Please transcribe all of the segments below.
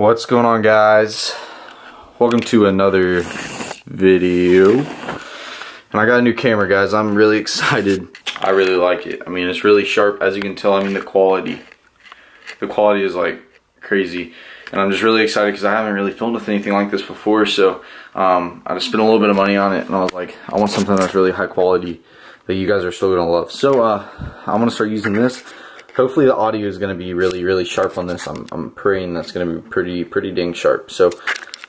What's going on guys? Welcome to another video. And I got a new camera guys. I'm really excited. I really like it. I mean it's really sharp as you can tell. I mean the quality. The quality is like crazy. And I'm just really excited because I haven't really filmed with anything like this before. So um, I just spent a little bit of money on it and I was like, I want something that's really high quality that you guys are still gonna love. So uh, I'm gonna start using this. Hopefully the audio is gonna be really, really sharp on this. I'm, I'm praying that's gonna be pretty, pretty dang sharp. So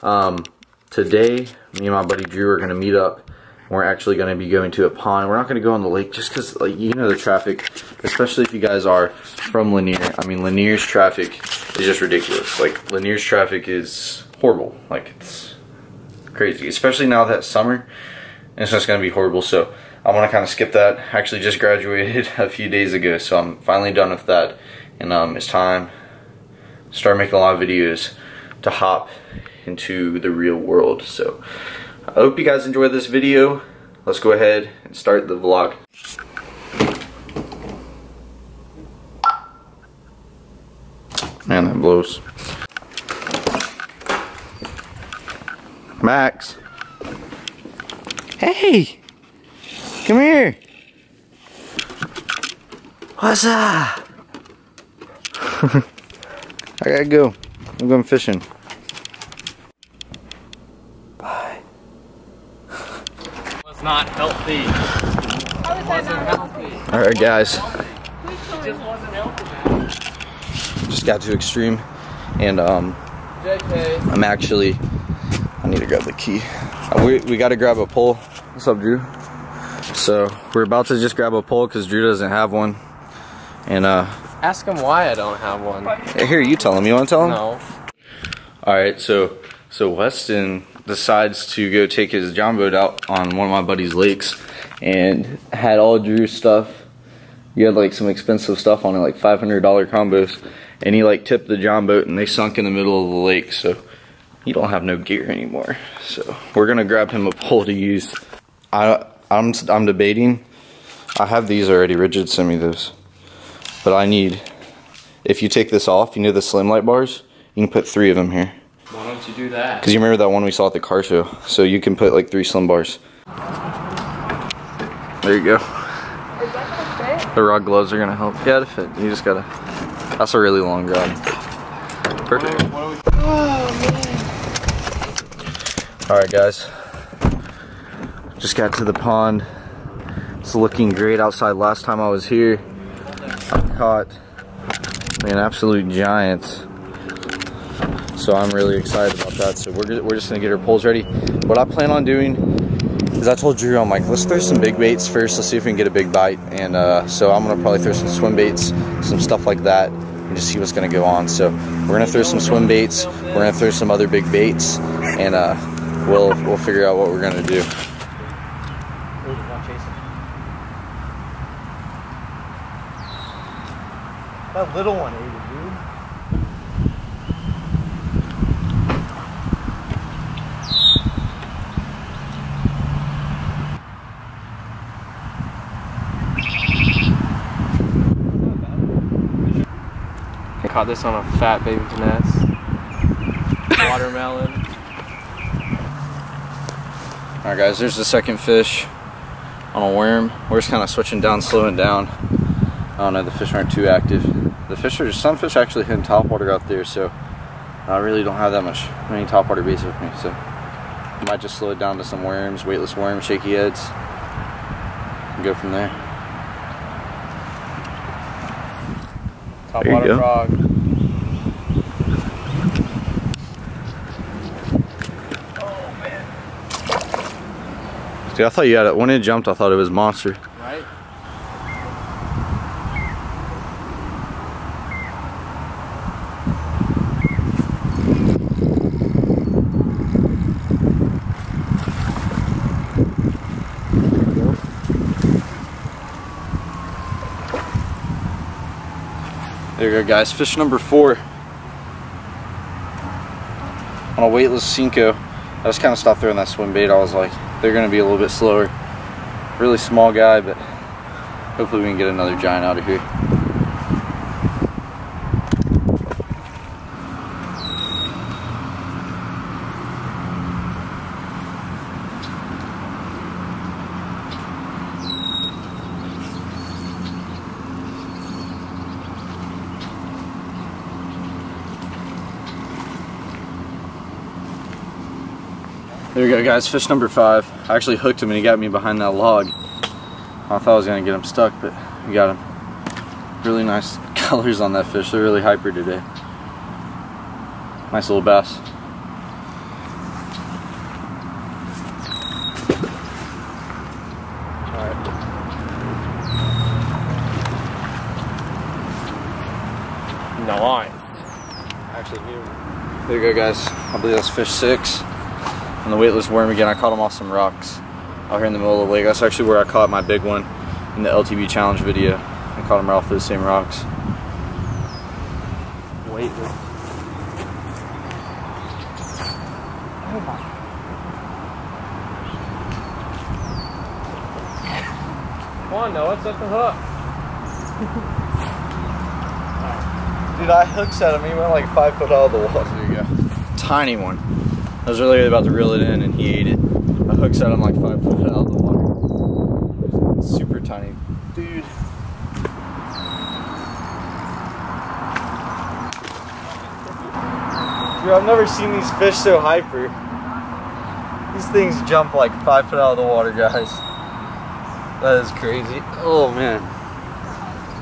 um, today, me and my buddy Drew are gonna meet up. We're actually gonna be going to a pond. We're not gonna go on the lake just cause like, you know the traffic, especially if you guys are from Lanier. I mean, Lanier's traffic is just ridiculous. Like Lanier's traffic is horrible. Like it's crazy, especially now that summer. It's just gonna be horrible. So I want to kind of skip that. I actually just graduated a few days ago, so I'm finally done with that. And um, it's time to start making a lot of videos to hop into the real world. So I hope you guys enjoyed this video. Let's go ahead and start the vlog. Man, that blows. Max. Hey! Come here. What's up? I gotta go. I'm going fishing. Bye. was not healthy. How is that wasn't not healthy. Alright guys, just wasn't healthy. just got to extreme and um JK. I'm actually I need to grab the key. Uh, we we gotta grab a pole. What's up Drew? So we're about to just grab a pole because Drew doesn't have one. And uh Ask him why I don't have one. here you tell him. You wanna tell him? No. All right, so so Weston decides to go take his John boat out on one of my buddy's lakes, and had all Drew's stuff. You had like some expensive stuff on it, like five hundred dollar combos, and he like tipped the John boat, and they sunk in the middle of the lake. So he don't have no gear anymore. So we're gonna grab him a pole to use. I I'm I'm debating. I have these already. Rigid sent me those, but I need. If you take this off, you know the slim light bars. You can put three of them here. Why don't you do that? Because you remember that one we saw at the car show. So you can put like three slim bars. There you go. Is that gonna fit? The rod gloves are gonna help. Yeah, to fit. You just gotta. That's a really long rod. Perfect. What are we Alright, guys. Just got to the pond. It's looking great outside. Last time I was here, I caught an absolute giant. So I'm really excited about that. So we're, we're just gonna get our poles ready. What I plan on doing is I told Drew, I'm like, let's throw some big baits first. Let's see if we can get a big bite. And uh, so I'm gonna probably throw some swim baits, some stuff like that, and just see what's gonna go on. So we're gonna throw some swim baits. We're gonna throw some other big baits, and uh, we'll we'll figure out what we're gonna do. That little one ate it, dude. Caught this on a fat baby finesse. Watermelon. All right, guys. There's the second fish on a worm. We're just kind of switching down, slowing down. Oh, I don't know. The fish aren't too active. The fish are some fish actually hitting topwater out there, so I really don't have that much many topwater baits with me. So I might just slow it down to some worms, weightless worms, shaky heads, and go from there. Top There you water go. frog. Dude, I thought you had it when it jumped. I thought it was monster. There you go, guys. Fish number four on a weightless Senko. I just kind of stopped throwing that swim bait. I was like, they're going to be a little bit slower. Really small guy, but hopefully we can get another giant out of here. There you go, guys. Fish number five. I actually hooked him and he got me behind that log. I thought I was gonna get him stuck, but we got him. Really nice colors on that fish. They're really hyper today. Nice little bass. Nice. Actually, here. There you go, guys. I believe that's fish six. And the weightless worm again. I caught him off some rocks out here in the middle of the lake. That's actually where I caught my big one in the LTB challenge video. I caught him right off those same rocks. Weightless. Come on, Noah, set the hook. Dude, I hook set him. He went like five foot out of the water. There you go. Tiny one. I was really about to reel it in and he ate it. I hook set him like five foot out of the water. Super tiny. Dude. Dude, I've never seen these fish so hyper. These things jump like five foot out of the water, guys. That is crazy. Oh man.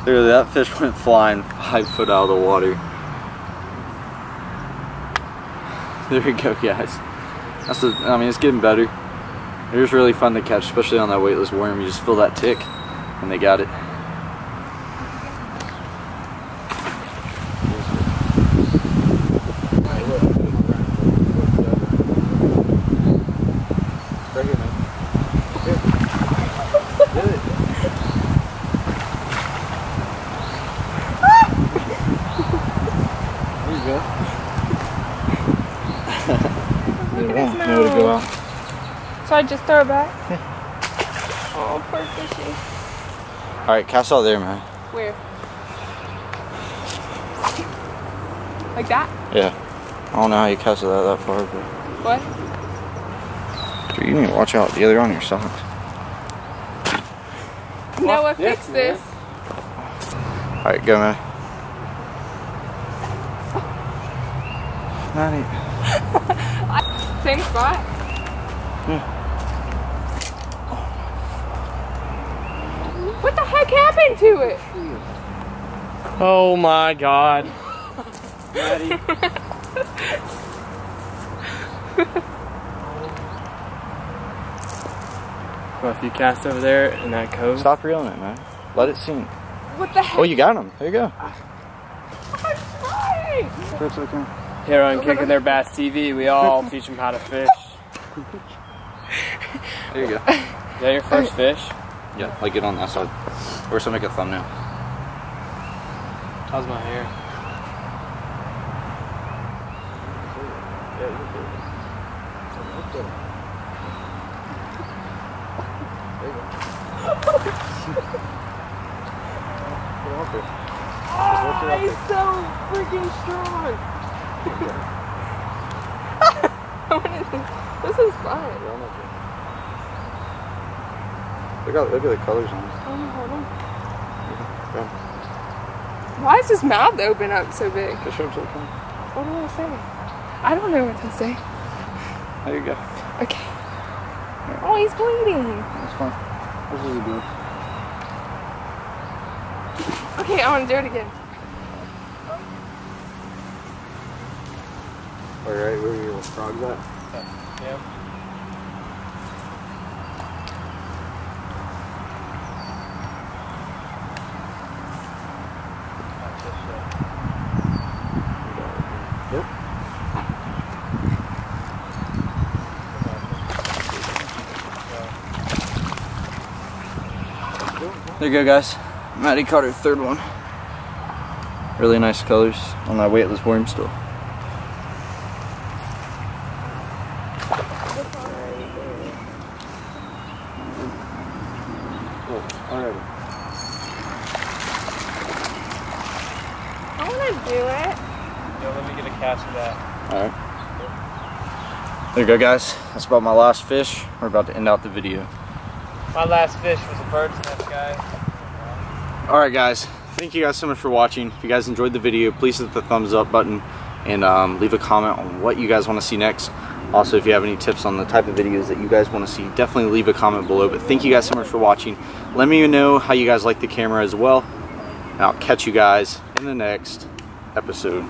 Literally that fish went flying five foot out of the water. There we go guys. That's the I mean it's getting better. It was really fun to catch, especially on that weightless worm. You just feel that tick and they got it. There you go. It won't know to go out. So I just throw it back? oh, poor fishy. Alright, cast out there man. Where? Like that? Yeah. I don't know how you cast it that, that far, but What? Dude, you need to watch out the other on your socks. Noah, yes, fix this. Alright, go man. Maddie. Same spot? What the heck happened to it? Oh my god. Ready? well, if you cast over there in that cove, Stop reeling it, man. Let it sink. What the oh, heck? Oh, you got him. There you go. I'm trying. That's okay. Here on Kicking Their Bass TV, we all teach them how to fish. There you go. Is that your first fish? Yeah, like get on that side. Or so make a thumbnail. How's my hair? Oh, he's so freaking strong. this is fun. Look at, look at the colors on. Oh, hold on. Why is his mouth open up so big? Just show him to the camera. What do I say? I don't know what to say. There you go. Okay. Oh, he's bleeding. That's fine. This is a good. Okay, I want to do it again. Alright, where are your frogs at? Yeah. Yep. There you go, guys. Maddie caught her third one. Really nice colors on that weightless worm still. Cool. Alrighty. I want to do it. Yo, let me get a cast of that. Alright. There you go, guys. That's about my last fish. We're about to end out the video. My last fish was a bird's nest, guys. Alright guys, thank you guys so much for watching. If you guys enjoyed the video, please hit the thumbs up button and um, leave a comment on what you guys want to see next. Also, if you have any tips on the type of videos that you guys want to see, definitely leave a comment below. But thank you guys so much for watching. Let me know how you guys like the camera as well. And I'll catch you guys in the next episode.